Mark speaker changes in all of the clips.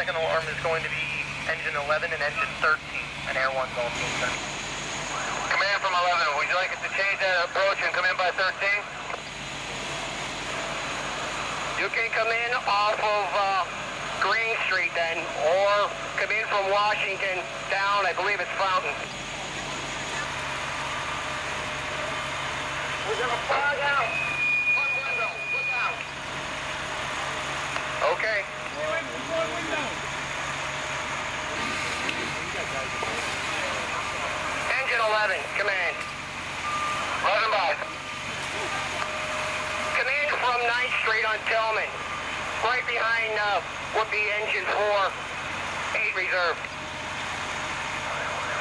Speaker 1: second alarm is going to be engine 11 and engine 13, and air one's all team 13.
Speaker 2: Command from 11, would you like us to change that approach and come in by 13?
Speaker 3: You can come in off of uh, Green Street then, or come in from Washington down, I believe it's Fountain. We're gonna fog out. One window, look out.
Speaker 2: Okay.
Speaker 3: 11, command.
Speaker 2: 11 by.
Speaker 3: Command from 9th Street on Tilghman. Right behind uh, be engine 4, 8 reserve.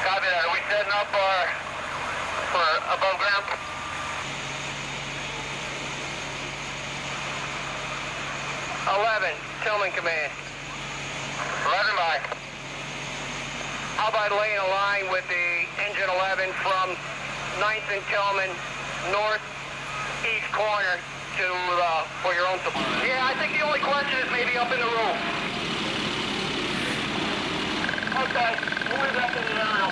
Speaker 2: Copy that. Are we setting up our, for above ground?
Speaker 3: Eleven, Tilghman command.
Speaker 2: 11 by.
Speaker 3: How about laying a line with the engine 11 from 9th and Tilghman, north east corner to uh, for your own supply? Yeah, I think the only question is maybe up in the roof. Okay, we'll leave that to the aisle.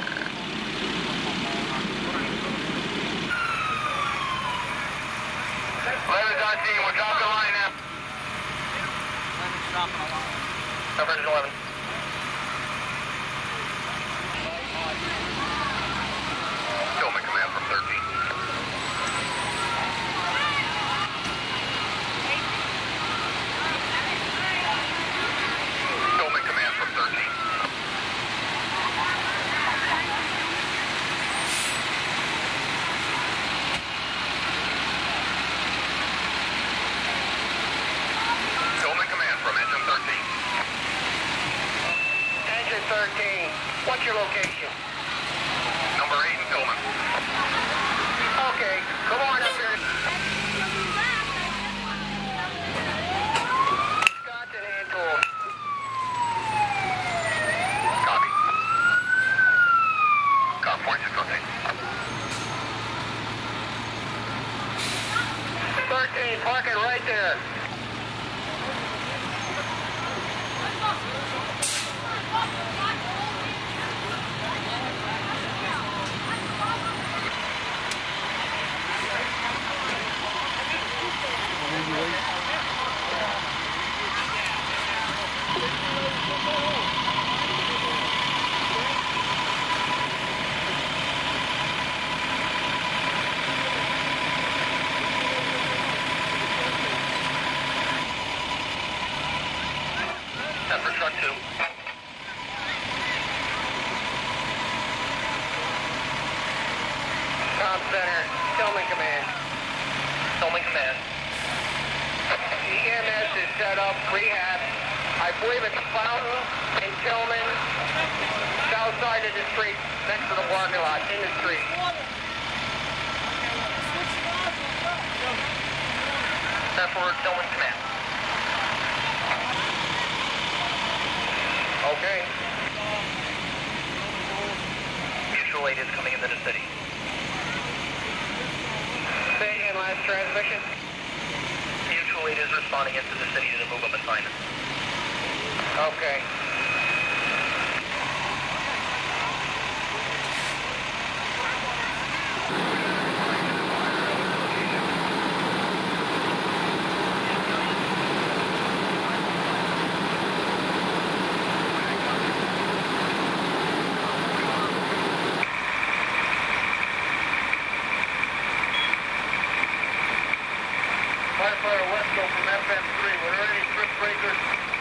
Speaker 2: Eleven's on scene. We're dropping the line now.
Speaker 1: Cover engine 11.
Speaker 2: Tilghman command from 13. Tilghman command from 13. Tilghman command from engine 13.
Speaker 3: Engine 13, what's your location?
Speaker 2: Number 8 in Tilghman.
Speaker 3: Okay, come on up here. Wisconsin hand tools.
Speaker 2: Copy. Car point is
Speaker 3: 13, park it right there.
Speaker 1: Set for truck 2.
Speaker 3: Tom Center, Tilghman Command.
Speaker 1: Tilghman command.
Speaker 3: The EMS up, rehab. I believe it's Fountain and Tilghman, south side of the street, next to the parking lot, in the street.
Speaker 1: For Tilghman command.
Speaker 3: Okay.
Speaker 1: Mutual aid is coming into the city.
Speaker 3: Say again, last transmission.
Speaker 1: Aid is responding into the city to move-up assignment.
Speaker 3: Okay.
Speaker 2: Firefighter Wesco from FM3. Were there any trip breakers?